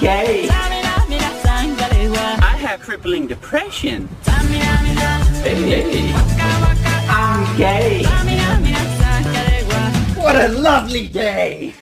gay. I have crippling depression. I'm gay. What a lovely day!